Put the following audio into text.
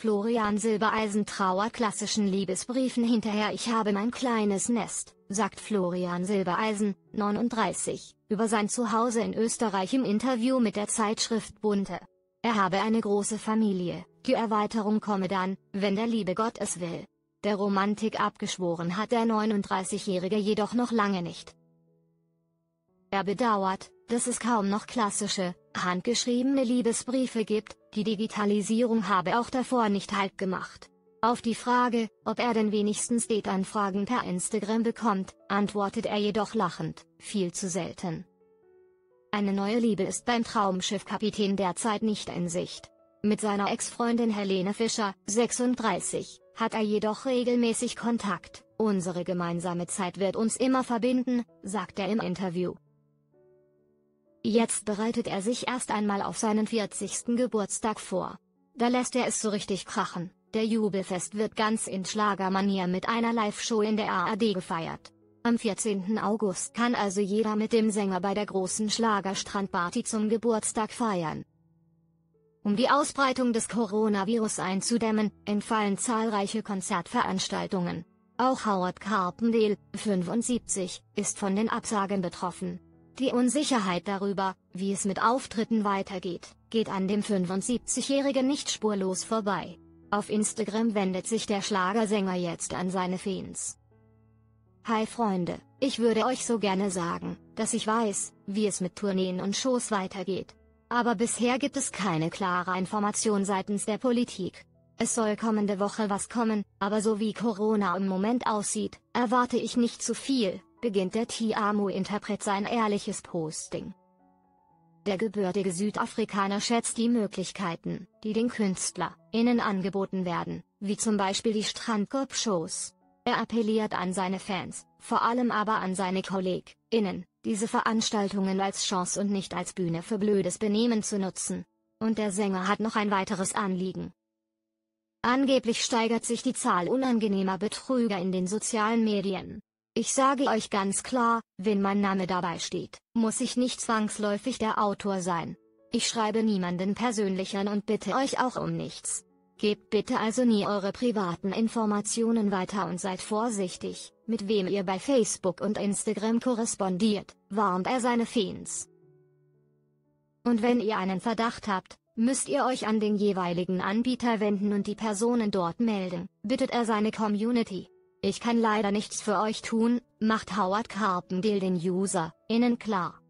Florian Silbereisen trauert klassischen Liebesbriefen hinterher Ich habe mein kleines Nest, sagt Florian Silbereisen, 39, über sein Zuhause in Österreich im Interview mit der Zeitschrift Bunte. Er habe eine große Familie, die Erweiterung komme dann, wenn der liebe Gott es will. Der Romantik abgeschworen hat der 39-Jährige jedoch noch lange nicht. Er bedauert, dass es kaum noch klassische, handgeschriebene Liebesbriefe gibt, die Digitalisierung habe auch davor nicht halt gemacht. Auf die Frage, ob er denn wenigstens Date-Anfragen per Instagram bekommt, antwortet er jedoch lachend, viel zu selten. Eine neue Liebe ist beim Traumschiffkapitän derzeit nicht in Sicht. Mit seiner Ex-Freundin Helene Fischer, 36, hat er jedoch regelmäßig Kontakt. Unsere gemeinsame Zeit wird uns immer verbinden, sagt er im Interview. Jetzt bereitet er sich erst einmal auf seinen 40. Geburtstag vor. Da lässt er es so richtig krachen. Der Jubelfest wird ganz in Schlagermanier mit einer Live-Show in der ARD gefeiert. Am 14. August kann also jeder mit dem Sänger bei der großen Schlagerstrandparty zum Geburtstag feiern. Um die Ausbreitung des Coronavirus einzudämmen, entfallen zahlreiche Konzertveranstaltungen. Auch Howard Carpendale, 75, ist von den Absagen betroffen. Die Unsicherheit darüber, wie es mit Auftritten weitergeht, geht an dem 75-Jährigen nicht spurlos vorbei. Auf Instagram wendet sich der Schlagersänger jetzt an seine Fans. Hi Freunde, ich würde euch so gerne sagen, dass ich weiß, wie es mit Tourneen und Shows weitergeht. Aber bisher gibt es keine klare Information seitens der Politik. Es soll kommende Woche was kommen, aber so wie Corona im Moment aussieht, erwarte ich nicht zu viel beginnt der Tiamo-Interpret sein ehrliches Posting. Der gebürtige Südafrikaner schätzt die Möglichkeiten, die den KünstlerInnen angeboten werden, wie zum Beispiel die Strandkorb-Shows. Er appelliert an seine Fans, vor allem aber an seine KollegInnen, diese Veranstaltungen als Chance und nicht als Bühne für blödes Benehmen zu nutzen. Und der Sänger hat noch ein weiteres Anliegen. Angeblich steigert sich die Zahl unangenehmer Betrüger in den sozialen Medien. Ich sage euch ganz klar, wenn mein Name dabei steht, muss ich nicht zwangsläufig der Autor sein. Ich schreibe niemanden persönlich an und bitte euch auch um nichts. Gebt bitte also nie eure privaten Informationen weiter und seid vorsichtig, mit wem ihr bei Facebook und Instagram korrespondiert, warnt er seine Fans. Und wenn ihr einen Verdacht habt, müsst ihr euch an den jeweiligen Anbieter wenden und die Personen dort melden, bittet er seine Community. Ich kann leider nichts für euch tun, macht Howard Carpendale den User, innen klar.